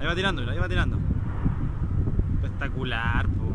Ahí va tirando, ahí va tirando. Espectacular, po.